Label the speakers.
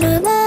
Speaker 1: Hello.